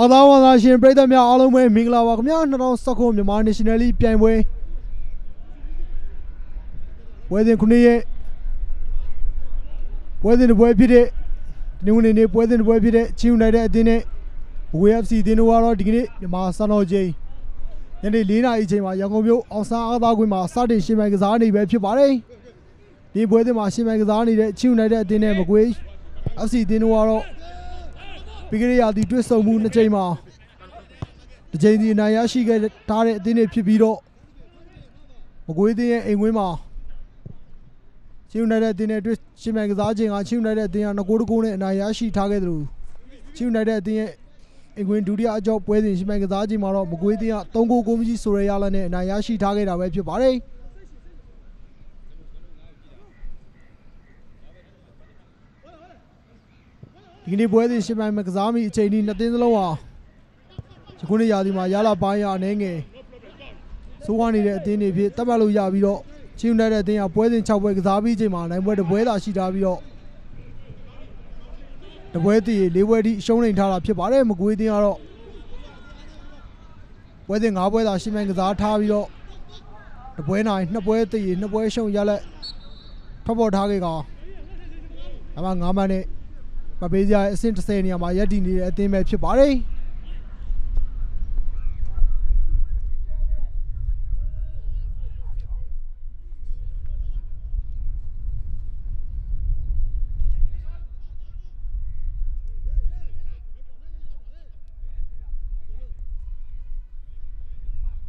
အားသာဝါသာရှင်ပြည်သက်များအားလုံးပဲမင်္ဂလာပါခင်ဗျာ2019မြန်မာ National League ပြိုင်ပွဲပွဲစဉ်ခုနှစ်ရက်ပွဲစဉ်တစ်ပွဲဖြစ်တဲ့ဒီနေ့နေ့ပွဲစဉ်တစ်ပွဲဖြစ်တဲ့ချင်းယူနိုက်တက်အသင်းနဲ့ WFC အသင်းတို့ကတော့ဒီကနေ့မြန်မာစံတော်ချိန်ညနေ4နာရီအချိန်မှာရန်ကုန်မြို့အောင်ဆန်းအားသာကွင်းမှာစတင်ရှင်ပိုင်းကစားနေပဲဖြစ်ပါတယ်ဒီပွဲစဉ်မှာရှင်ပိုင်းကစားနေတဲ့ချင်းယူနိုက်တက်အသင်းနဲ့မကွေး FC အသင်းတို့ကတော့ ပြီးခဲ့တဲ့ရာသီတွစ်ဆုံမှုနှစ်ကြိမ်မှာတစ်ကြိမ်ဒီအနိုင်ရရှိခဲ့ထားတဲ့အသင်းတွေဖြစ်ပြီးတော့မကွေးသင်းရဲ့အိမ်ဝင်းမှာချင်းယူနိုက်တက်အသင်းနဲ့တွစ်ရှင်မြိုင်ကစားခြင်းကချင်းယူနိုက်တက်အသင်းက2ဂိုးတဂိုးနဲ့အနိုင်ရရှိထားခဲ့သလိုချင်းယူနိုက်တက်အသင်းရဲ့အိမ်ဝင်းဒုတိယအကြော့ပွဲစဉ်ရှင်မြိုင်ကစားခြင်းမှာတော့မကွေးသင်းက3ဂိုးကိုမရှိဆိုရရလာနဲ့အနိုင်ရရှိထားခဲ့တာပဲဖြစ်ပါတယ် ဒီကနေ့ပွဲစဉ်ရှင်မြိုင်မှာကစားမိအချိန်ဒီနှစ်သင်းစလုံးဟာဒီခုနှစ်ရာသီမှာရလာပိုင်းရအနေငယ်စိုးဝါနေတဲ့အသင်းတွေဖြစ်တတ်မှတ်လို့ရပြီးတော့ချင်းယူနိုက်တက်အသင်းကပွဲစဉ်6ပွဲကစားပြီးချိန်မှာနိုင်ပွဲတစ်ပွဲသာရှိထားပြီးတော့တစ်ပွဲတည်၄ပွဲထိရှုံးနေထားတာဖြစ်ပါတယ်မကွေးသင်းကတော့ပွဲစဉ်၅ပွဲသာရှင်မြိုင်ကစားထားပြီးတော့တစ်ပွဲနိုင်နှစ်ပွဲတည်နှစ်ပွဲရှုံးရလက်ထွက်ပေါ်ထားခဲ့ကောင်အမှ9မှတ်နဲ့ မပေးကြရဲ့အဆင့်30နေရာမှာရပ်တည်နေတဲ့အသင်းပဲဖြစ်ပါတယ်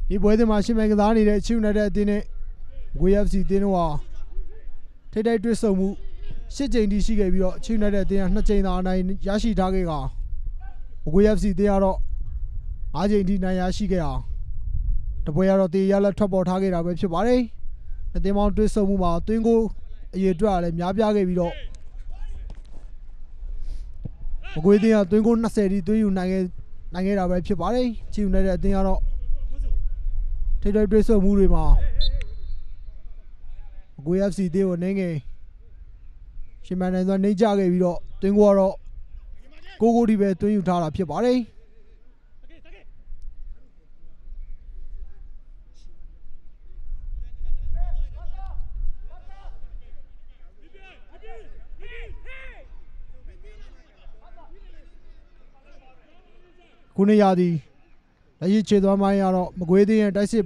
ဒီပွဲစဉ်မှာရှင်းမယ်ကစားနေတဲ့ချူနေတဲ့အသင်းနဲ့ WFC အသင်းတို့ဟာထိတိုက်တွေ့ဆုံမှု ရှစ်ကြိမ်တိရှိခဲ့ပြီးတော့ချင်းနေတဲ့တင်းကနှစ်ကြိမ်သာအနိုင်ရရှိထားခဲ့ကဘကွေ FC တင်းကတော့၅ကြိမ်တိနိုင်ရရှိခဲ့အောင်တပွဲကတော့တေးရလက်ထွက်ပေါ်ထားခဲ့တာပဲဖြစ်ပါတယ်။နှစ်တင်းပေါင်းတွဲဆုံမှုမှာတွင်းကိုအရေးအတွက်ကလည်းများပြားခဲ့ပြီးတော့ဘကွေတင်းကတွင်းကို20တိတွင်းယူနိုင်ခဲ့နိုင်ခဲ့တာပဲဖြစ်ပါတယ်။ချင်းနေတဲ့အတင်းကတော့ထိတိုက်တွဲဆုံမှုတွေမှာဘကွေ FC တင်းကိုနိုင်ငယ် ရှင်မန်နိုင်စွာနှိမ့်ကြခဲ့ပြီးတော့တွင်းကိုကတော့ကိုကိုဒီပဲတွင်းယူထားတာဖြစ်ပါတယ်ခုနှစ်ရာသီလက်ရှိခြေသွားမိုင်းကတော့မကွေးသေးရဲ့တိုက်စစ်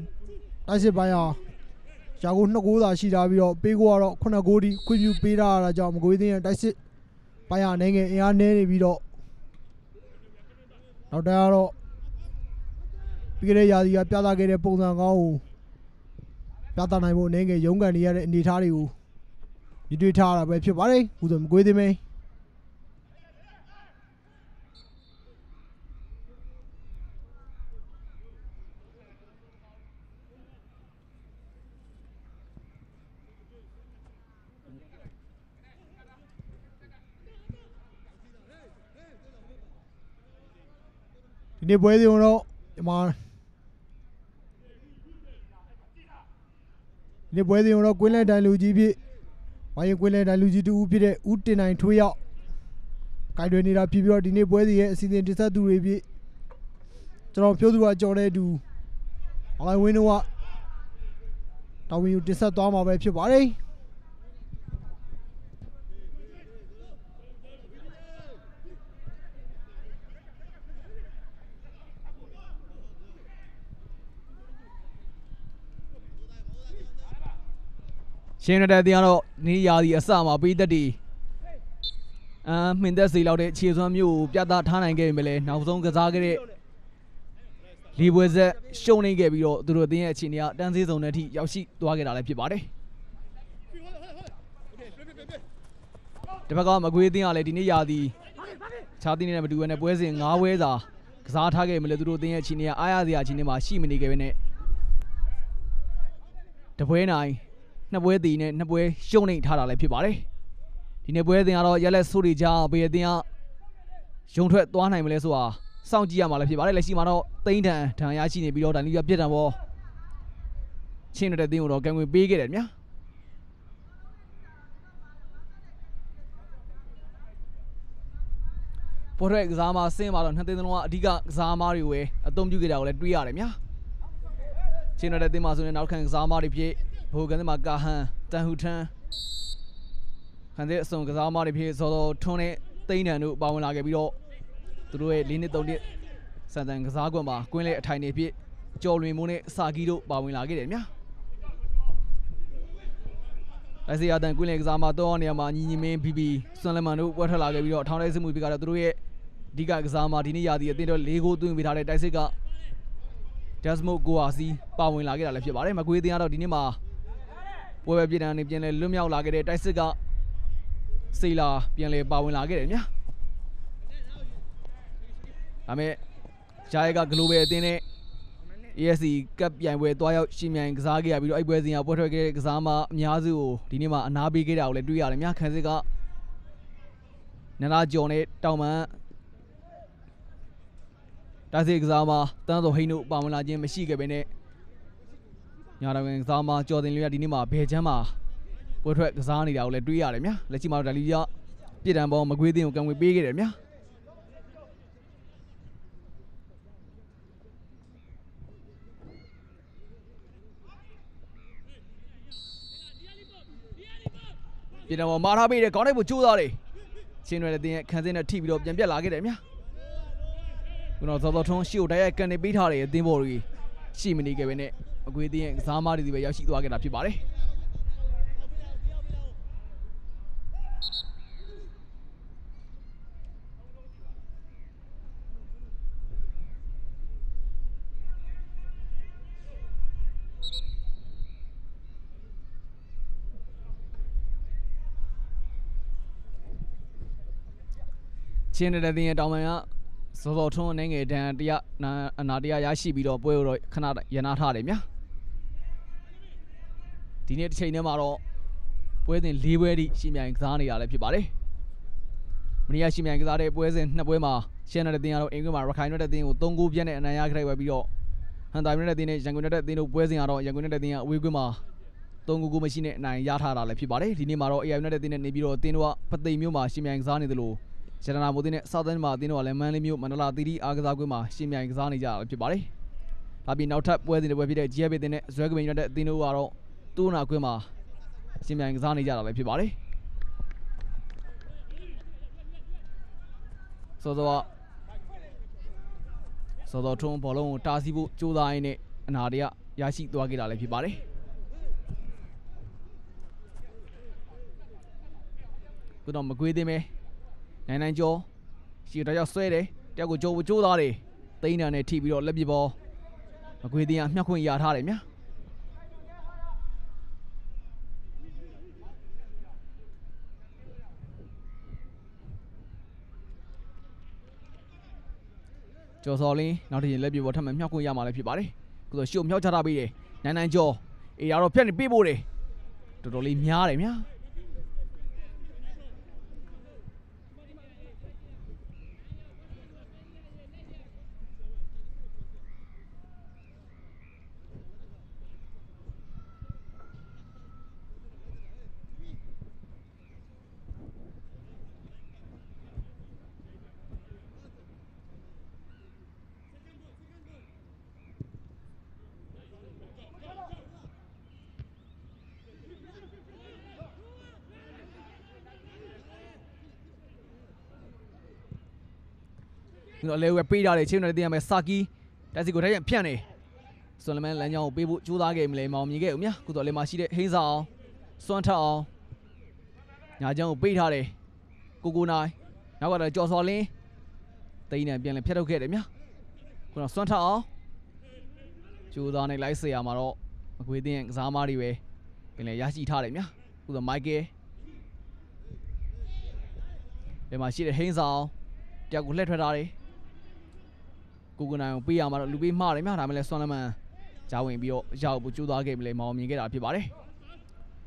တိုက်စစ်ပိုင်းဟာ ရာကို2ဂိုးသာရှိထားပြီးတော့ပေးကိုကတော့9ဂိုးထိခွင့်ပြုပေးထားတာကြောင့်မကွေးသေးရဲ့တိုက်စစ်ပိုင်းဟာအနေငယ်အင်အားနည်းနေပြီးတော့နောက်တန်းကတော့ပြီးခဲ့တဲ့ရာသီကပြသခဲ့တဲ့ပုံစံကောင်းကိုပြသနိုင်ဖို့အနေငယ်ရုန်းကန်နေရတဲ့အနေအထားတွေကိုညှိတွေ့ထားတာပဲဖြစ်ပါတယ်ဥဆိုမကွေးသေးမင်း ဒီနေ့ပွဲစဉ်ကတော့ဒီမှာဒီနေ့ပွဲစဉ်ကတော့ကွင်းလဲတန်လူကြီးဖြစ်ဝိုင်းရင်ကွင်းလဲတန်လူကြီးတူဦးဖြစ်တဲ့ဦးတင်နိုင်ထွေးရောက်ကိုင်တွယ်နေတာဖြစ်ပြီးတော့ဒီနေ့ပွဲစဉ်ရဲ့အစီအစဉ်တင်ဆက်သူတွေဖြစ်ကျွန်တော်ပြောသူကကြော်တဲ့အတူအလိုက်ဝင်းတို့ကတော်ဝင်ယူတင်ဆက်သွားမှာပဲဖြစ်ပါတယ် ရှင်းရတဲ့အတင်းကတော့နေရာဒီအစမှာပေးသက်တီအမ်မှင်သက်စီလောက်တဲ့ခြေစွမ်းမျိုးကိုပြသထားနိုင်ခဲ့ပေမဲ့လည်းနောက်ဆုံးကစားခဲ့တဲ့လီပွဲဆက်ရှုံးနေခဲ့ပြီးတော့သူတို့အတင်းရဲ့အခြေအနေကတန်းစည်းစုံတဲ့အထိရောက်ရှိသွားခဲ့တာလည်းဖြစ်ပါတယ်တစ်ဖက်ကမကွေးအတင်းကလည်းဒီနေ့ရာသီခြားတင်းနဲ့မတူဘဲနဲ့ပွဲစဉ်၅ပွဲစာကစားထားခဲ့ပေမဲ့လည်းသူတို့အတင်းရဲ့အခြေအနေကအားရစရာအခြေအနေမှာရှိမနေခဲ့ပဲနဲ့တပွဲနိုင် နှစ်ပွဲတည်နဲ့နှစ်ပွဲရှုံးနေထားတာလည်းဖြစ်ပါတယ်ဒီနေ့ပွဲအသင်းကတော့ရက်လက်ဆိုးတွေကြားဘေးအသင်းကရုံထွက်သွားနိုင်မလဲဆိုတာစောင့်ကြည့်ရမှာလည်းဖြစ်ပါတယ်လက်ရှိမှာတော့တိမ့်တန်ဒဏ်ရာရှိနေပြီးတော့ဒါနီးပြပြစ်တံပေါ်ချင်းတဲ့အသင်းကိုတော့ကံဝင်ပေးခဲ့တယ်မြာပေါ်ထွက်ကစားမဆင်းမှာတော့နှစ်သိန်းလုံးကအဓိကကစားမတွေပဲအသုံးပြုခဲ့တာကိုလည်းတွေ့ရတယ်ဗျာချင်းရတဲ့တင်မှာဆိုရင်နောက်ခံကစားမတွေဖြစ် ဘိုကန်တဲ့မှာကာဟန်တန်ဟူထန်းခန်တဲ့အစုံကစားမတွေဖြစ်စောစောထွန်းနဲ့တိန်းတန်တို့ပါဝင်လာခဲ့ပြီးတော့သူတို့ရဲ့၄နှစ်၃နှစ်စံတန်ကစားကွက်မှာကွင်းလေအထိုင်တွေဖြစ်ကျော်လွင်မိုးနဲ့စာကီတို့ပါဝင်လာခဲ့တယ်ဗျာတိုက်စီယာတန်ကွင်းလေကစားမတော့နေရာမှာညီညီမင်းဘီဘီဆွန်လမန်တို့ပွဲထွက်လာခဲ့ပြီးတော့ထောင်းတဲ့စစ်မှုပြကတော့သူတို့ရဲ့အဓိကကစားမဒီနေ့ရာသီအသင်းတော်၄ဂိုးသွင်းပေးထားတဲ့တိုက်စစ်က Desmond Goasi ပါဝင်လာခဲ့တာလည်းဖြစ်ပါတယ်မကွေးတင်ကတော့ဒီနေ့မှာ ပွဲပဲပြည်တန်းနေပြန်လဲလွတ်မြောက်လာခဲ့တဲ့တိုက်စစ်ကစေလာပြန်လဲပါဝင်လာခဲ့တယ်ညာဒါမဲ့ဂျာရဲကဂလိုဘယ်အသင်းနဲ့ ASC ကပ်ပြိုင်ပွဲတွားရောက်ရှင်မြိုင်ကစားခဲ့ရပြီးတော့အဲ့ပွဲစဉ်ကပွဲထွက်ခဲ့တဲ့ကစားမအများစုကိုဒီနေ့မှာအနာပေးခဲ့တာကိုလည်းတွေ့ရတယ်များခန်းစစ်ကနနာကျော်နဲ့တောင်မန်ဒါစီကစားမတန်းစောဟိန်းတို့ပါဝင်လာခြင်းမရှိခဲ့ပဲနဲ့ ညာတော်ဝင်ကစားမကျော်တင်လေးကဒီနေ့မှာဘယ်ချမ်းမှာပွဲထွက်ကစားနေတာကိုလည်းတွေ့ရတယ်များလက်ရှိမှာတော့ဒါလီကပြည်တံပေါ်မကွေးသိန်းကိုကံဝေပေးခဲ့တယ်များပြည်တော်မာထားပေးတယ်ခေါင်းတိုက်ဖို့ကြိုးစားတယ်ချင်းရွယ်တဲ့တင်ရဲ့ခန်းစင်းနဲ့ထိပြီးတော့ပြန်ပြက်လာခဲ့တယ်မြာခုတော့သောသောထုံးရှီကိုတိုက်ရိုက်ကန်နေပေးထားတယ်အသင်းဘော်တွေရှိမနေခဲ့ပဲနဲ့ အကွေးတင်ရဲ့ကစားမားတွေဒီပဲရောက်ရှိသွားခဲ့တာဖြစ်ပါတယ်ချင်းတဲ့တင်ရဲ့တောင်ပန်ကစောစောထုံးအနေငယ်တန်တရားနာအနာတရားရရှိပြီးတော့ပွဲကိုတော့ခဏရနာထားတယ်မြာ ဒီနေ့တစ်ချိန်ထဲမှာတော့ပွဲစဉ်၄ပွဲထိရှင်းမြိုင်ကစားနေတာလည်းဖြစ်ပါတယ်မနေ့ကရှင်းမြိုင်ကစားတဲ့ပွဲစဉ်နှစ်ပွဲမှာရှင်းတဲ့တင်ကတော့အင်္ဂလိပ်မှာရခိုင်တဲ့တင်ကို၃ဂိုးပြတ်နဲ့အနိုင်ရခဲ့ပဲပြီးတော့ဟန်တိုင်တဲ့တင်နဲ့ရန်ကုန်တဲ့တင်တို့ပွဲစဉ်ကတော့ရန်ကုန်တဲ့တင်ကအဝေးကွင်းမှာ၃ဂိုးကိုမရှိနဲ့အနိုင်ရထားတာလည်းဖြစ်ပါတယ်ဒီနေ့မှာတော့ AI နဲ့တင်နဲ့နေပြီးတော့တင်တို့ကပသိမ်မျိုးမှာရှင်းမြိုင်ကစားနေသလိုရတနာမိုးတင်းနဲ့စောက်တန်းမှာအတင်းတို့ကလည်းမန်းလေးမျိုးမန္တလာသီရီအားကစားကွင်းမှာရှင်မြိုင်ကစားနေကြတာဖြစ်ပါတယ်။ဒါပြီးနောက်ထပ်ပွဲစဉ်တွေပွဲဖြစ်တဲ့ GFB တင်းနဲ့ဇွဲကပိန်ရတဲ့အတင်းတို့ကတော့ တူနာကွင်းမှာရှင်မြိုင်ကစားနေကြတာလည်းဖြစ်ပါတယ်။စောစောကစောစောထုံးဘောလုံးကိုတားဆီးဖို့ကြိုးစားရင်းနဲ့အနာတရရရှိသွားခဲ့တာလည်းဖြစ်ပါတယ်။ခုတော့မကွေးသေးမဲနိုင်နိုင်ကျော်ရှီတော့ရောက်ဆွဲတယ်တယောက်ကိုကြိုးကြိုးသားတယ်တိန်းတန်နဲ့ထိပြီးတော့လက်ပစ်ဘောမကွေးတင်ကမြှောက်ခွင့်ရထားတယ်မြာ ကျော်စော်လင်းနောက်တစ်ချိန်လက်ပစ်ဘောထပ်မံမြှောက်ခွင့်ရမှာလည်းဖြစ်ပါတယ်ကုသိုလ်ရှုပ်မြှောက်ချထားပေးတယ်နိုင်နိုင်ကျော်အေးရတော့ဖြတ်နေပြေးဖို့တယ်တော်တော်လေးများတယ်မြာ ဒီတော့လေဝဲပေးထားတယ်ချင်းနယ်တင်ရမယ်စာကီတက်စီကိုတိုက်ရဖြန့်နေဆွန်လမန်လမ်းကြောင်းကိုပေးဖို့ကြိုးစားခဲ့မလဲမအောင်မြင်ခဲ့ဦးမြကုတော့လေမှာရှိတဲ့ဟိန်းစာအောင်စွမ်းထအောင်ညာချမ်းကိုပေးထားတယ်ကိုကိုနိုင်နောက်ကတော့ကြော်စော်လင်းတိန်းနဲ့ပြန်လဲဖျက်ထုတ်ခဲ့တယ်မြခုတော့စွမ်းထအောင်ကြိုးစားနေလိုက်ဆရာမှာတော့အကွေးတင်ကစားမားတွေပဲပြန်လဲရရှိထားတယ်မြခုတော့မိုက်ကယ်ဒီမှာရှိတဲ့ဟိန်းစာအောင်တယောက်ကိုလှည့်ထွက်ထားတယ် ကိုကိုနိုင်ကိုပေးရမှာတော့လူပေးမှားတယ်မြဒါမှလည်းဆွမ်လမန်ဂျာဝင်ပြီးတော့ရောက်ဖို့ကြိုးစားခဲ့ပြီလေမောင်မြင်ခဲ့တာဖြစ်ပါတယ်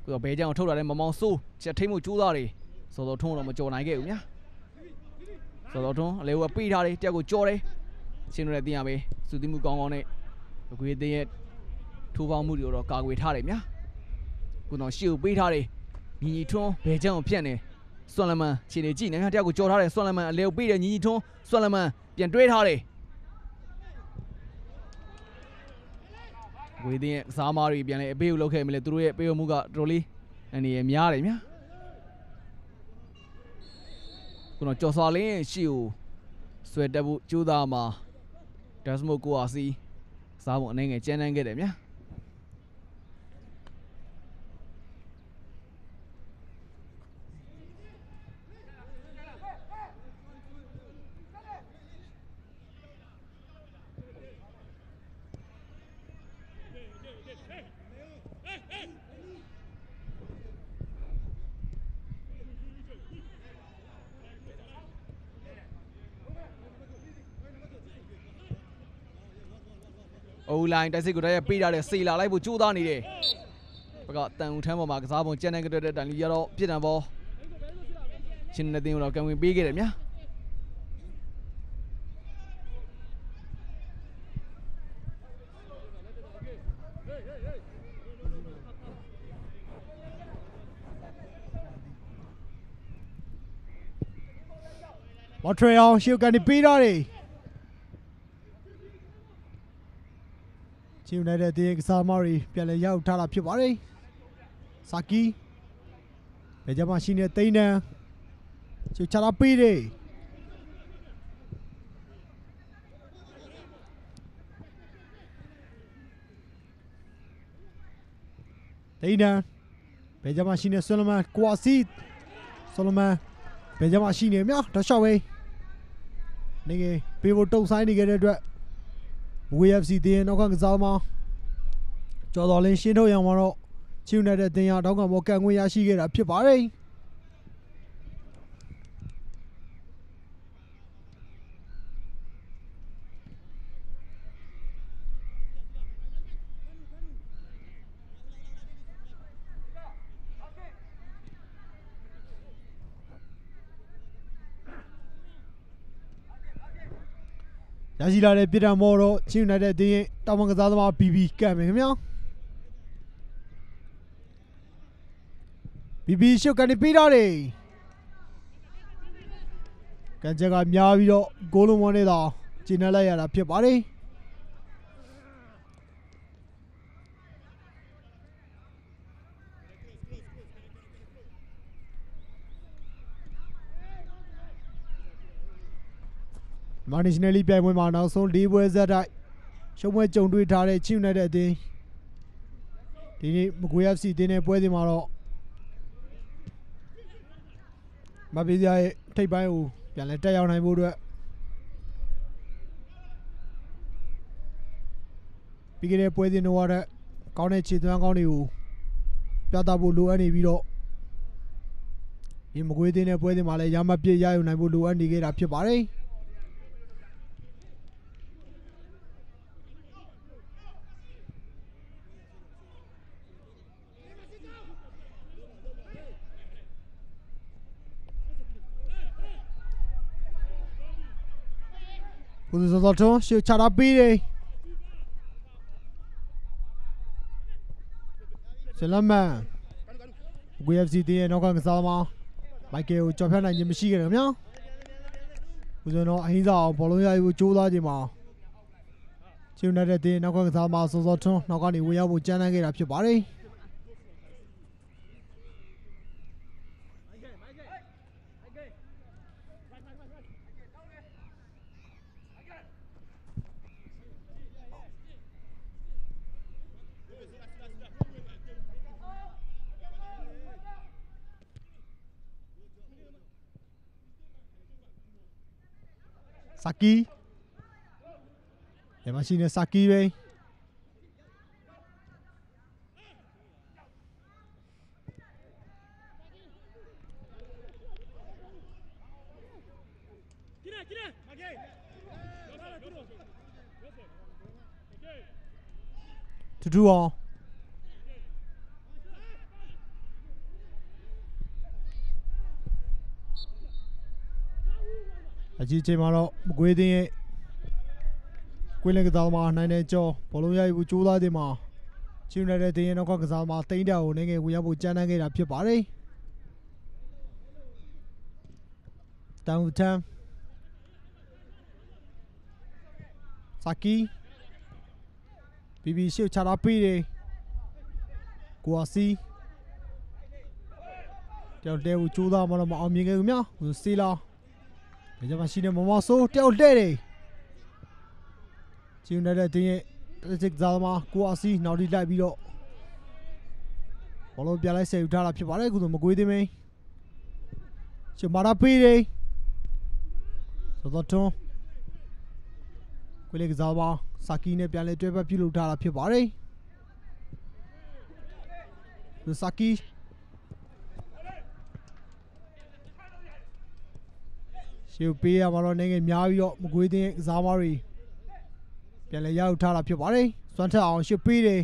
ကိုတော့ဘဲချောင်းထုတ်လာတဲ့မမောင်စိုးချက်ထိမှုကြိုးစားတယ်စောစောထုံးတော့မကြော်နိုင်ခဲ့ဘူးမြစောစောထုံးအလေဝပေးထားတယ်တက်ကိုကြော်တယ်ရှင်းလို့လည်းသိရမယ်စုတိမှုကောင်းကောင်းနဲ့အကွေးသေးရဲ့ထိုးပေါင်းမှုတွေတော့ကာကွယ်ထားတယ်မြကိုတော့ရှေ့ကိုပေးထားတယ်ညီညီထွန်းဘဲချောင်းကိုဖြတ်နေဆွမ်လမန်ခြေနေကြည့်နေခင်ဗျာတယောက်ကိုကြော်ထားတယ်ဆွမ်လမန်အလဲကိုပေးတယ်ညီညီထွန်းဆွမ်လမန်ပြန်တွေးထားတယ် ဝေးတဲ့ကစားမားတွေပြန်လဲအပေးကိုလောက်ခဲ့မလဲသူတို့ရဲ့ပေးမှုကတော်တော်လေးအနေရများတယ်ဗျာခုနကျော်စွာလင်းရဲ့ရှီကိုဆွဲတက်ဖို့ကြိုးစားမှာဒက်စမိုကိုအာစီစားဖို့အနေငယ်ကျန်းတန်းခဲ့တယ်ဗျာ အိုလိုင်းတိုက်စစ်ကိုတည်းပေးထားတဲ့စေလာလိုက်ဖို့ကြိုးစားနေတယ်ဘကတန်ဦးထမ်းပေါ်မှာကစားပုံကျန်တဲ့ကတဲ့တန်လီရတော့ပြစ်ဒဏ်ပေါ်ချင်းနေတင်ကိုတော့ကံဝင်ပေးခဲ့တယ်မြာ။မော်ထရီအောင်ရှေ့ကနေပေးထားတယ် ချင်းယူနိုက်တက်အသင်းကစားမားတွေပြန်လည်ရောက်ထားတာဖြစ်ပါတယ်စာကီဘယ်ကြမှာရှိနေသိန်းတန်းချူချလာပေးတယ်သိန်းတန်းဘယ်ကြမှာရှိနေဆွလမန်ကွာစီဆွလမန်ဘယ်ကြမှာရှိနေမြောက်တော့ရှောက်ပဲနေငယ်ပေးဖို့တုံဆိုင်နေခဲ့တဲ့အတွက် WFC တင်းနောက်ကကစားမှာကျော်တော်လင်းရှင်းထုတ်ရအောင်မှာတော့ချီယူနိုက်တက်တင်းရတောင်းကမောကန်ခွင့်ရရှိခဲ့တာဖြစ်ပါတယ် ရရှိလာတဲ့ပြည်တော်မော်တော့ချီယူနိုက်တက်တင်းရဲ့တောင်းကစားသမား BB ကံမယ်ခင်ဗျာ BB ရှုပ်ကနေပေးထားတယ်ကန်ချက်ကများပြီးတော့ဂိုးလုံးဝနဲ့တော့ကျင်းနေလိုက်ရတာဖြစ်ပါတယ် မာနီရှင်နယ်လီပြိုင်ပွဲမှာနောက်ဆုံး၄ပွဲဆက်တိုက်ရှုံးပွဲကြုံတွေ့ထားတဲ့ချီယူနိုက်တက်အသင်းဒီနေ့မကွေး FC အသင်းနဲ့ပွဲစဉ်မှာတော့မပေးစရာရဲ့ထိပ်ပိုင်းကိုပြန်လဲတက်ရောက်နိုင်ဖို့အတွက်ပြီးခဲ့တဲ့ပွဲစဉ်တော့တဲ့ကောင်းတဲ့ခြေသွမ်းကောင်းတွေကိုပြသဖို့လိုအပ်နေပြီးတော့ဒီမကွေးသေးတဲ့ပွဲစဉ်မှာလည်းရမပြည့်ရယူနိုင်ဖို့လိုအပ်နေခဲ့တာဖြစ်ပါတယ် ကိုစောစောထွန်းရှေ့ချတာပေးတယ်ဆလမန်ဂွေ FC တင်းရဲ့နောက်ကကစားသမားမိုက်ကယ်ကိုကြော်ဖြတ်နိုင်ခြင်းမရှိခဲ့တယ်ခင်ဗျာဦးဇွန်တော့အဟင်းစားအောင်ဘောလုံးရယူဖို့ကြိုးစားခြင်းမှာချီယူနိုက်တက်တင်းနောက်ကကစားသမားစောစောထွန်းနောက်ကနေဝင်ရောက်ဖို့ကြမ်းတမ်းခဲ့တာဖြစ်ပါတယ် စာကီဒီမှာရှိနေစာကီပဲတူတူ အောင်အကြီးချိန်မှာတော့မကွေးသိန်းရဲ့ကွေးလက်ကစားသမားနိုင်တဲ့ကြောဘောလုံးရယူဖို့ကြိုးစားခြင်းမှာချီယူနိုက်တက်တင်းရဲ့နောက်ကကစားသမားတိန်းတာကိုနေငယ်ဝင်ရောက်ဖို့ကြမ်းတမ်းခဲ့တာဖြစ်ပါတယ်တန်ဦးထမ်းစာကီဘီဘီရှေ့ချတာပေးတယ်ကိုအစီတယောက်တဲကိုကြိုးစားမလို့မအောင်မြင်ခဲ့ဘူးများဟိုစီလာ ဒီကြမှာရှိနေမမဆိုးတယောက်တဲတယ်ကျင်းနေတဲ့တင်းရဲ့တစ်စစ်ဇာမကိုအစီနောက်ဒီလိုက်ပြီးတော့ဘောလုံးပြလိုက်ဆယ်ယူထားတာဖြစ်ပါတယ်ကုသမကွေးသေးမင်းချမာရာပေးတယ်ဆိုတော့တွန်းကိုလေကစားပါစာကီနဲ့ပြန်လဲတွဲပတ်ပြုလုပ်ထားတာဖြစ်ပါတယ်ဒီစာကီ ရှေ့ပေးရမှာတော့နိုင်ငံများပြီးတော့မကွေးသေးကစားမတွေပြန်လဲရောက်ထားတာဖြစ်ပါတယ်စွမ်းထက်အောင်ရှေ့ပေးတယ်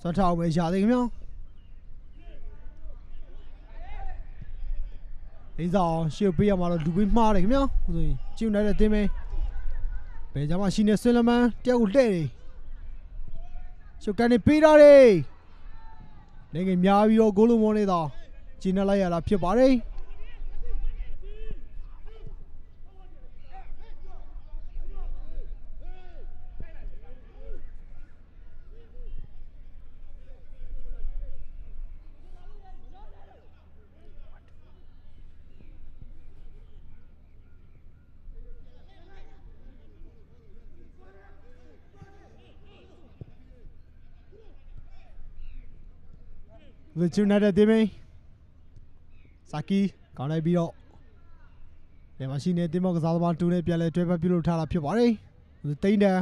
စွမ်းထက်အောင်ပဲရသေးခင်ဗျာအိဆောင်ရှေ့ပေးရမှာတော့လူပေးမှားတယ်ခင်ဗျာခုဆိုရင်ကျင်းနေတဲ့တင်းမဲဘယ်ကြမှာရှိနေဆွေလမန်တယောက်ကိုလှဲ့တယ်ရှုပ်ကနေပေးထားတယ်နိုင်ငံများပြီးတော့ဂိုးလုံးမောနေတာကျင်းနေလိုက်ရတာဖြစ်ပါတယ် The United တင်းမင်းစာကီကောင်းလိုက်ပြီးတော့ဒီမှာရှိနေတင်းမောက်ကစားသမားတူနဲ့ပြန်လဲတွဲဖက်ပြုလုပ်ထားတာဖြစ်ပါတယ်။တိန်တန်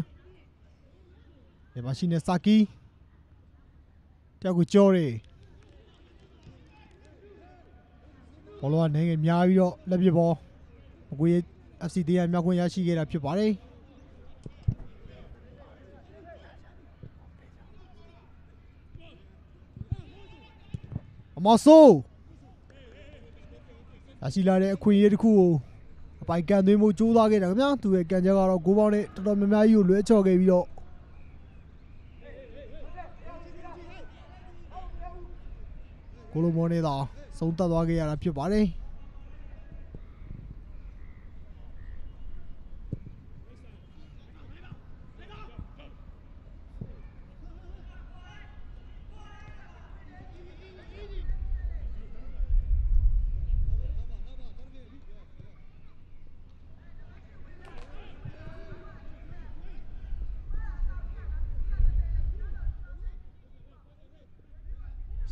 ဒီမှာရှိနေစာကီတယောက်ကိုကြောတယ်ဘောလုံးကနေငယ်များပြီးတော့လက်ပြဘောအကွေ FC တရားမြောက်ခွင့်ရရှိခဲ့တာဖြစ်ပါတယ်။ အ မဆိုးရရှိလာတဲ့အခွင့်အရေးတစ်ခုကိုအပိုင်ကန်သွင်းမှုကြိုးစားခဲ့တာခင်ဗျာသူရဲ့ကန်ချက်ကတော့ဂိုးပေါင်းနဲ့တော်တော်များများကြီးကိုလွဲချော်ခဲ့ပြီးတော့ကိုလိုမောနေတာဆုံးသက်သွားခဲ့ရတာဖြစ်ပါတယ်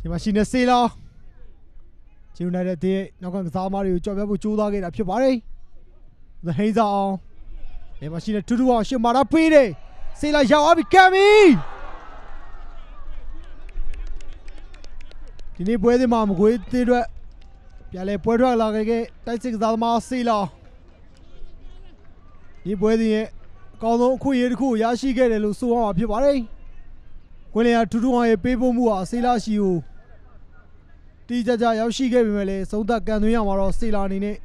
ဒီ မှာရှိနေစေးလားဂျီယူနိုက်တက်တဲ့နောက်ကကစားသမားတွေကိုကြော်ပြဖို့ကြိုးစားခဲ့တာဖြစ်ပါတယ်။ The Hazer အောင်ဒီမှာရှိနေတူတူအောင်ရှစ်မာတာပေးတယ်စေးလာရောက်သွားပြီကမ်မီဒီနေ့ပွဲစဉ်မှာမကွေးသေးအတွက်ပြန်လဲပွဲထွက်လာခဲ့တဲ့တိုက်စစ်ကစားသမားစေးလာဒီပွဲစဉ်ရဲ့အကောင်းဆုံးအခွင့်အရေးတစ်ခုကိုရရှိခဲ့တယ်လို့ဆိုရမှာဖြစ်ပါတယ်။ကွင်းလျာထူးထူးအောင်ရဲ့ပေးပို့မှုဟာစေးလာရှိကို တီးကြကြရောက်ရှိခဲ့ပေမဲ့လည်းသုံးသက်ကန်သွင်းရမှာတော့စေလာအနေနဲ့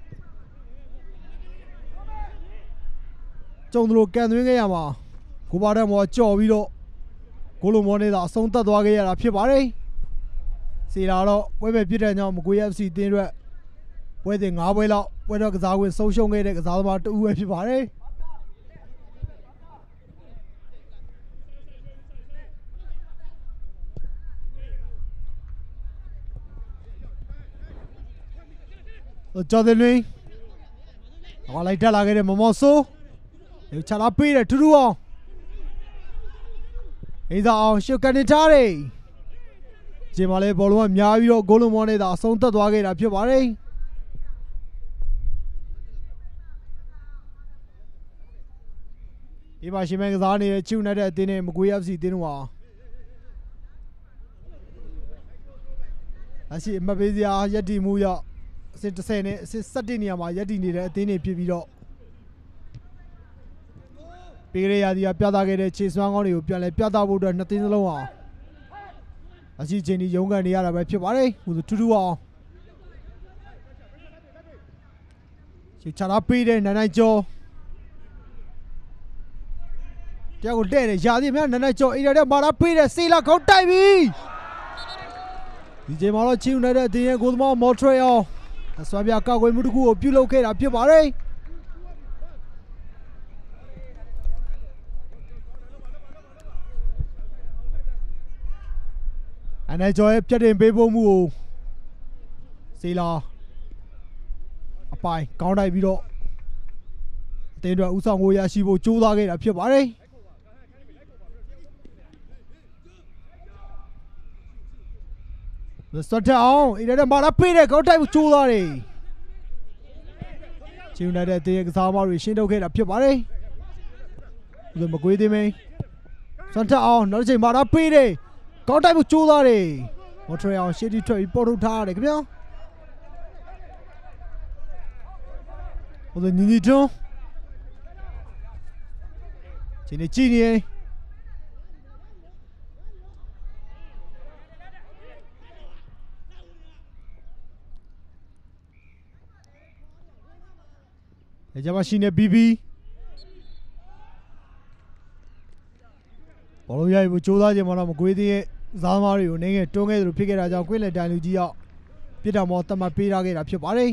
ကျုံတို့ကန်သွင်းခဲ့ရမှာကိုပါတဲ့မော်ကြော်ပြီးတော့ကိုလိုမော်နေတာအဆုံးသက်သွားခဲ့ရတာဖြစ်ပါတယ်စေလာတော့ပွဲပဲပြစ်တဲ့ကြောင့်မကွေး FC တင်းရွက်ပွဲစဉ်၅ပွဲလောက်ပွဲတော့ကစားခွင့်ဆုံးရှုံးခဲ့တဲ့ကစားသမားတဦးပဲဖြစ်ပါတယ် ကျော်တယ်လွင်ဟောလိုက်တက်လာခဲ့တဲ့မမော်ဆိုးဒီချလာပေးတယ်ထူးထူးအောင်အိသာအောင်ရှုပ်ကနေထားတယ်ဂျင်မလေးဘောလုံးကများပြီးတော့ဂိုးလုံးမောင်းနေတာအဆုံးသက်သွားခဲ့တာဖြစ်ပါတယ်ဒီမှာရှင်မန်ကစားနေတဲ့ချူနေတဲ့အတင်းနဲ့မကွေး FC တင်းတို့ဟာအရှိအမပေးစရာယက်တီမှုရောက် အစစ်30နဲ့အစစ်17နေရာမှာရပ်တည်နေတဲ့အသင်းတွေဖြစ်ပြီးတော့ပေးရရသည်ကပြသခဲ့တဲ့ခြေစွမ်းကောင်းတွေကိုပြန်လဲပြသဖို့အတွက်နှစ်သင်းစလုံးအောင်အရှိချင်းဒီရုန်းကန်နေရတာပဲဖြစ်ပါတယ်ဟိုထူးထူးအောင်ခြေချလာပေးတဲ့နန်းနိုင်ကျော်တရားကိုတဲ့တယ်ရာသီများနန်းနိုင်ကျော်အေရီယာတဲ့မာလာပေးတဲ့စေလာခေါင်းတိုက်ပြီဒီချိန်မှာတော့ချင်းယူနိုက်တက်အသင်းရဲ့ဂိုးသမားမော်ထရီအောင် ဆွမ်းပြကောက်ွယ်မှုတစ်ခုကိုပြုလုပ်ခဲ့တာဖြစ်ပါတယ်အနေကျော်ရဲ့ပြတ်တင်ပေးဖို့မှုကိုစီလာအပိုင်ကောင်းတိုက်ပြီးတော့အတင်းအတွက်ဥဆောင်ကိုရရှိဖို့ကြိုးစားခဲ့တာဖြစ်ပါတယ် စတက်အောင်အီရတဲ့မာလာပေးတဲ့ကောင်းတိုက်ကိုကြိုးစားတယ်ချီယူနိုက်တက်တဲ့ကစားမတွေရှင်းထုတ်ခဲ့တာဖြစ်ပါတယ်ဒီမကွေးသေးမင်းစတက်အောင်နောက်တစ်ချိန်မာလာပေးတယ်ကောင်းတိုက်ကိုကြိုးစားတယ်မော်ထရီအောင်ရှေ့တီထွက်ပြီးပေါ်ထုတ်ထားရတယ်ခင်ဗျာဟိုညီညီတွန်းဒီနေ့ကြည့်နေ ရင်အဲကြမှာရှိနေဘီဘီဘောလုံးရိုက်ဖို့ကြိုးစားခြင်းမတော့မကွေးသေးရဲ့ဇာသမားတွေကိုနေငယ်တွန်းခဲ့သလိုဖြစ်ခဲ့တာကြောင့်ကွင်းလက်တိုင်လူကြီးရောက်ပြစ်တော်မောတတ်မှတ်ပေးထားခဲ့တာဖြစ်ပါတယ်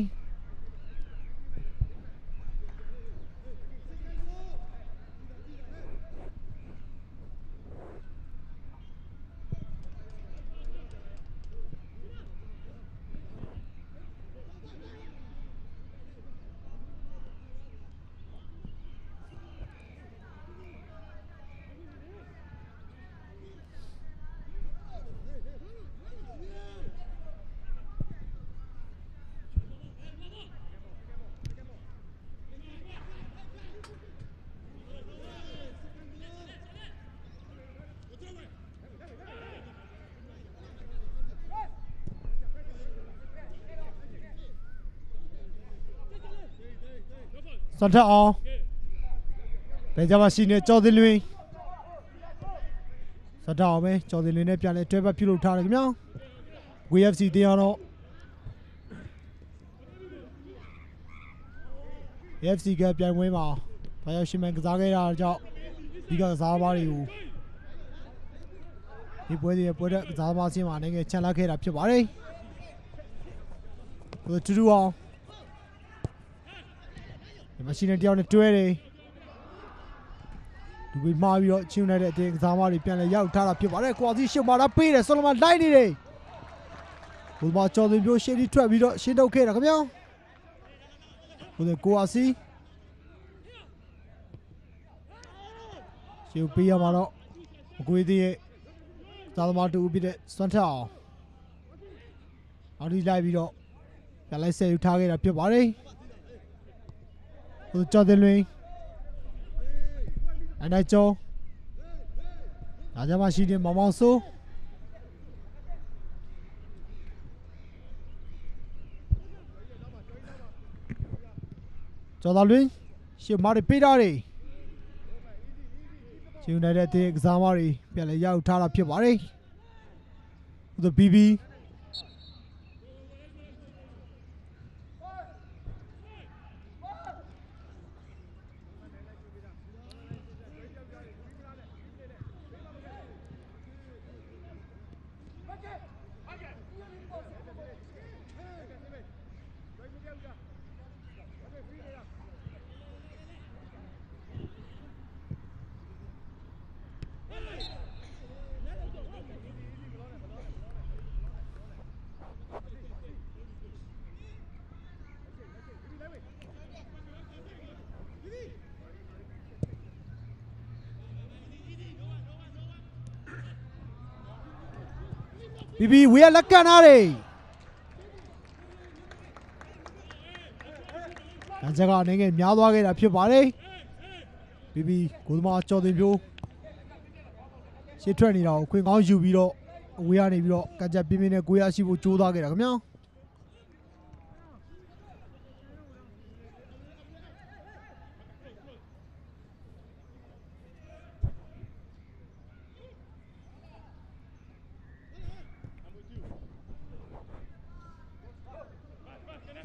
စံထက်အောင်ဘယ်ကြမှာရှိနေကြော်သင်လွင်စံထက်အောင်ပဲကြော်သင်လွင်နဲ့ပြန်လဲတွဲဘက်ပြုလုပ်ထားတယ်ခင်ဗျာ WFC တင်ရတော့ AFC ကပြိုင်ပွဲမှာဘာရောက်ရှင်မန်ကစားခဲ့တာကြောင့်ဒီကကစားပါတွေကိုဒီပွဲတွေပွဲတဲ့ကစားပါစင်းမှာနိုင်ငံချန်လာခဲ့တာဖြစ်ပါတယ်ဟိုတူတူအောင်ဒီ မရှင်နဲ့တယောက်နဲ့တွဲတယ်ဒီဝေးမှားပြီးတော့ချင်းလိုက်တဲ့အတင်းကစားမတွေပြန်လဲရောက်ထားတာဖြစ်ပါတယ်ကွာစီရှစ်မာလာပေးတယ်ဆိုလမန်လိုက်နေတယ်ဘုရားကျော်သူမျိုးရှေ့ဒီထွက်ပြီးတော့ရှင်းထုတ်ခဲ့တာခင်ဗျာဟိုကိုအာစီရှေ့ပေးရမှာတော့မကွေးသေးရဲ့သာသမာတူပြတဲ့စွမ်းထက်အောင်အော်ဒီလိုက်ပြီးတော့ပြန်လိုက်ဆက်ယူထားခဲ့တာဖြစ်ပါတယ်ဟို ကျော်တင်လွင်အနိုင်ကျော်ဒါကြမှာရှိနေမောင်မောင်ဆိုးကျော်တော်လွင်ရှေ့မာရီပေးတာတွေချီယူနိုက်တက်တဲ့ကစားမတွေပြန်လဲရောက်ထားတာဖြစ်ပါတယ်ဟိုဘီ ဘီဘီဘီဝေးရလက်ကန်ထားတယ်။ဒါချက်ကနေငယ်များသွားခဲ့တာဖြစ်ပါတယ်။ဘီဘီကိုသမားကျော်တင်ပြိုးရှေ့ထွက်နေတာကိုခွင်ကောင်းယူပြီးတော့အဝေးကနေပြီးတော့ကကြက်ပြင်းပြင်းနဲ့ကိုရရှိဖို့ကြိုးစားခဲ့တာခင်ဗျာ။။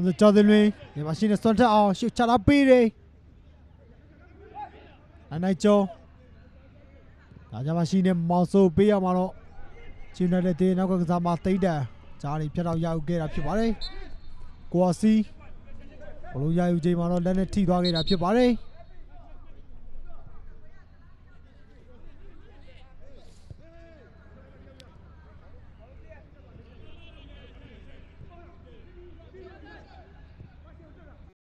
ဒါကြောင့်လွင်ဒီမှာရှိနေစွန်ထက်အောင်ရှုချလာပေးတယ်။အနိုင်ကျော်ဒါကြောင့်မရှိနေမောင်ဆိုးပေးရမှာတော့ချီနေတဲ့တေနောက်ကကစားမှာတိတ်တန်ဂျားတွေဖြတ်တော့ရောက်ခဲ့တာဖြစ်ပါတယ်။ကိုဝါစီဘလုံးရယူချိန်မှာတော့လက်နဲ့ထိသွားခဲ့တာဖြစ်ပါတယ်။